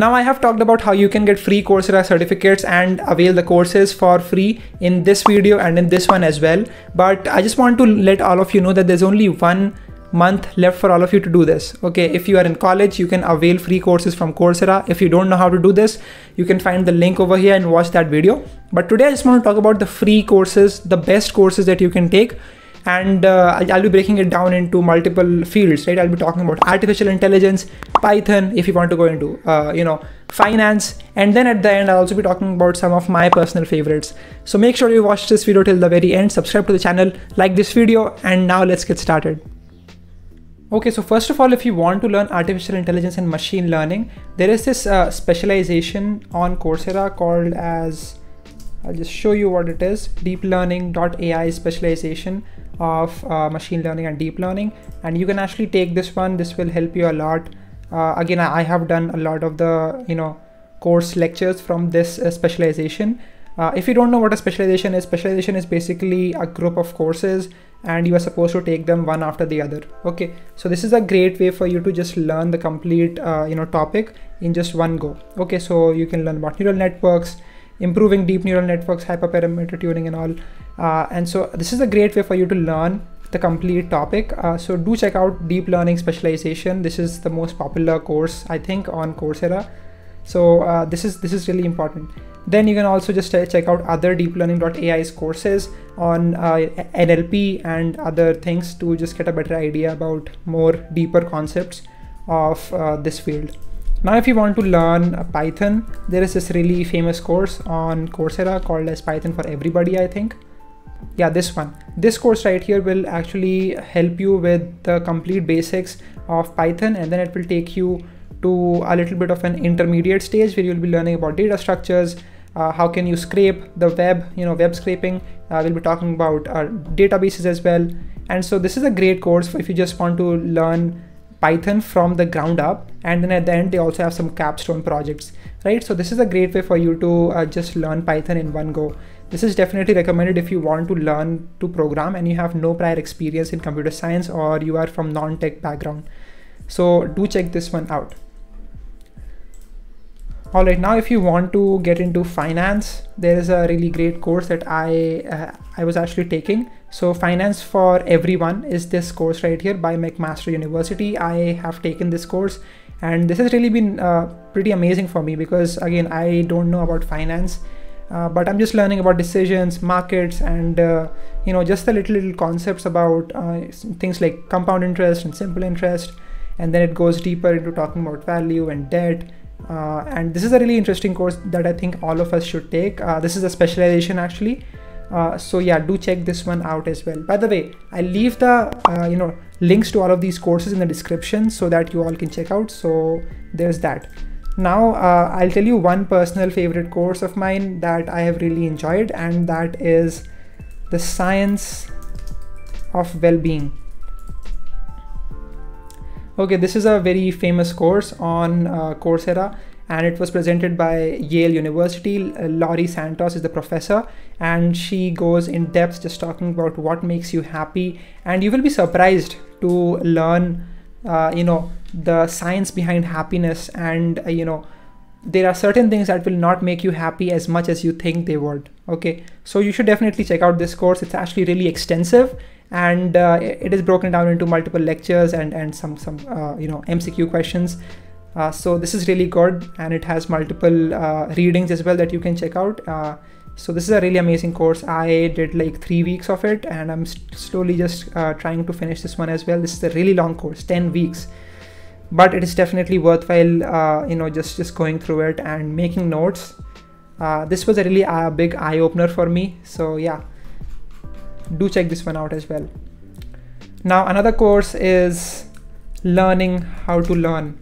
Now I have talked about how you can get free Coursera certificates and avail the courses for free in this video and in this one as well. But I just want to let all of you know that there's only one month left for all of you to do this. Okay, if you are in college, you can avail free courses from Coursera. If you don't know how to do this, you can find the link over here and watch that video. But today I just want to talk about the free courses, the best courses that you can take and uh, I'll be breaking it down into multiple fields, right? I'll be talking about artificial intelligence, Python, if you want to go into, uh, you know, finance, and then at the end, I'll also be talking about some of my personal favorites. So make sure you watch this video till the very end, subscribe to the channel, like this video, and now let's get started. Okay, so first of all, if you want to learn artificial intelligence and machine learning, there is this uh, specialization on Coursera called as, I'll just show you what it is, deeplearning.ai specialization of uh, machine learning and deep learning. And you can actually take this one, this will help you a lot. Uh, again, I have done a lot of the, you know, course lectures from this uh, specialization. Uh, if you don't know what a specialization is, specialization is basically a group of courses and you are supposed to take them one after the other okay so this is a great way for you to just learn the complete uh, you know topic in just one go okay so you can learn about neural networks improving deep neural networks hyperparameter tuning and all. Uh, and so this is a great way for you to learn the complete topic. Uh, so do check out deep learning specialization. This is the most popular course i think on coursera. So uh, this is this is really important. Then you can also just uh, check out other deeplearning.ai's courses on uh, NLP and other things to just get a better idea about more deeper concepts of uh, this field. Now, if you want to learn Python, there is this really famous course on Coursera called as Python for Everybody, I think. Yeah, this one. This course right here will actually help you with the complete basics of Python and then it will take you to a little bit of an intermediate stage where you'll be learning about data structures, uh, how can you scrape the web, you know, web scraping. Uh, we'll be talking about uh, databases as well. And so this is a great course if you just want to learn Python from the ground up. And then at the end, they also have some capstone projects, right? So this is a great way for you to uh, just learn Python in one go. This is definitely recommended if you want to learn to program and you have no prior experience in computer science or you are from non-tech background. So do check this one out all right now if you want to get into finance there is a really great course that i uh, i was actually taking so finance for everyone is this course right here by mcmaster university i have taken this course and this has really been uh, pretty amazing for me because again i don't know about finance uh, but i'm just learning about decisions markets and uh, you know just the little little concepts about uh, things like compound interest and simple interest and then it goes deeper into talking about value and debt uh, and this is a really interesting course that I think all of us should take. Uh, this is a specialization actually. Uh, so yeah, do check this one out as well. By the way, I'll leave the uh, you know links to all of these courses in the description so that you all can check out. So there's that. Now uh, I'll tell you one personal favorite course of mine that I have really enjoyed, and that is the science of well-being. Okay, this is a very famous course on uh, Coursera and it was presented by Yale University. Uh, Laurie Santos is the professor and she goes in depth just talking about what makes you happy. And you will be surprised to learn uh, you know the science behind happiness. And uh, you know there are certain things that will not make you happy as much as you think they would. Okay? So you should definitely check out this course. It's actually really extensive. And uh, it is broken down into multiple lectures and and some some uh, you know MCQ questions. Uh, so this is really good and it has multiple uh, readings as well that you can check out. Uh, so this is a really amazing course. I did like three weeks of it and I'm slowly just uh, trying to finish this one as well. This is a really long course, 10 weeks but it is definitely worthwhile uh, you know just just going through it and making notes uh, this was a really big eye opener for me so yeah do check this one out as well. Now another course is learning how to learn.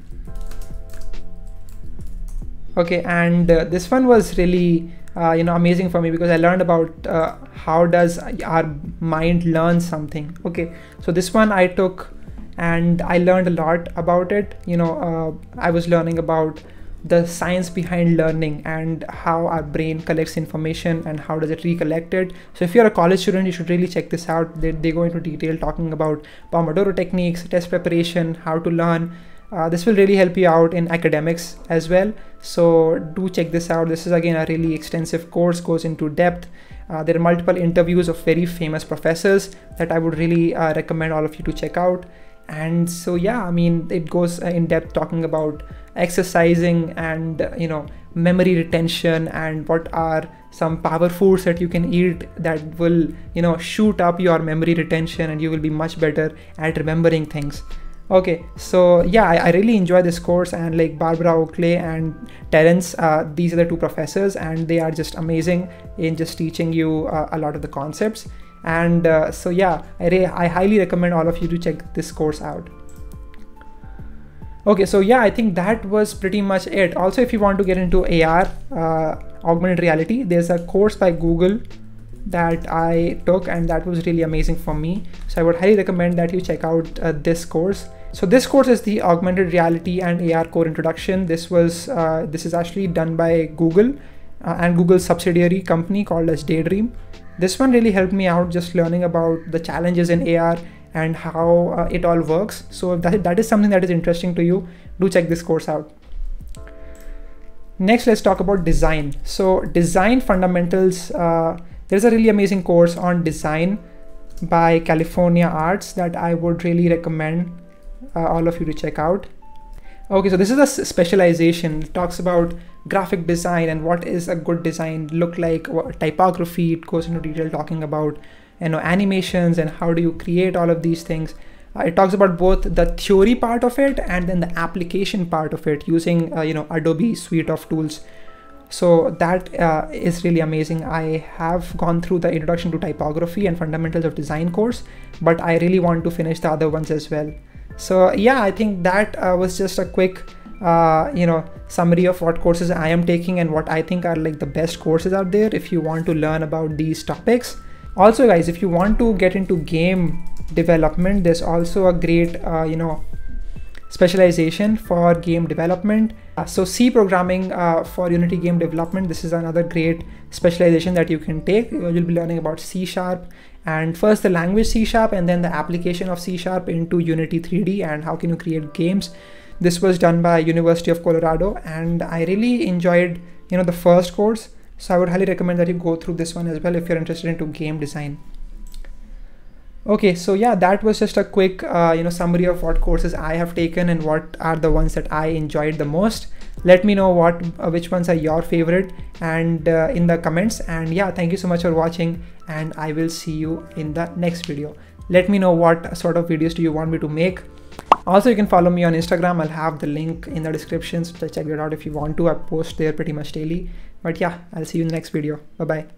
Okay, and uh, this one was really uh, you know amazing for me because I learned about uh, how does our mind learn something. Okay, so this one I took and I learned a lot about it. You know, uh, I was learning about the science behind learning and how our brain collects information and how does it recollect it so if you're a college student you should really check this out they, they go into detail talking about pomodoro techniques test preparation how to learn uh, this will really help you out in academics as well. So do check this out. This is again a really extensive course goes into depth. Uh, there are multiple interviews of very famous professors that i would really uh, recommend all of you to check out. And so yeah i mean it goes uh, in depth talking about exercising and uh, you know memory retention and what are some power foods that you can eat that will you know shoot up your memory retention and you will be much better at remembering things okay so yeah I, I, really enjoy this course and like barbara oakley and terence uh, these are the two professors and they are just amazing in just teaching you uh, a lot of the concepts. And uh, so yeah I, re- I highly recommend all of you to check this course out. Okay so yeah i think that was pretty much it. Also if you want to get into ar uh, augmented reality there's a course by google that i took and that was really amazing for me. So i would highly recommend that you check out uh, this course so this course is the augmented reality and ar core introduction. This was uh, this is actually done by google uh, and google's subsidiary company called as daydream. This one really helped me out just learning about the challenges in ar and how uh, it all works. So if that, that is something that is interesting to you do check this course out. Next let's talk about design. So design fundamentals uh, there's a really amazing course on design by california arts that i would really recommend uh, all of you to check out. Okay so this is a specialization. It talks about graphic design and what is a good design look like typography. It goes into detail talking about you know animations and how do you create all of these things. Uh, it talks about both the theory part of it and then the application part of it using uh, you know adobe suite of tools. So that uh, is really amazing. I have gone through the introduction to typography and fundamentals of design course but i really want to finish the other ones as well so yeah i think that uh, was just a quick uh, you know summary of what courses i am taking and what i think are like the best courses out there if you want to learn about these topics. Also guys if you want to get into game development there's also a great uh, you know specialization for game development. Uh, so c programming uh, for unity game development this is another great specialization that you can take. You'll be learning about c sharp and first the language c sharp and then the application of c sharp into unity 3d and how can you create games this was done by university of colorado and i really enjoyed you know the first course so I would highly recommend that you go through this one as well if you're interested into game design. Okay, so yeah, that was just a quick, uh, you know, summary of what courses I have taken and what are the ones that I enjoyed the most. Let me know what, uh, which ones are your favorite, and uh, in the comments. And yeah, thank you so much for watching, and I will see you in the next video. Let me know what sort of videos do you want me to make. Also, you can follow me on Instagram. I'll have the link in the description, so check it out if you want to. I post there pretty much daily. But yeah, I'll see you in the next video. Bye bye.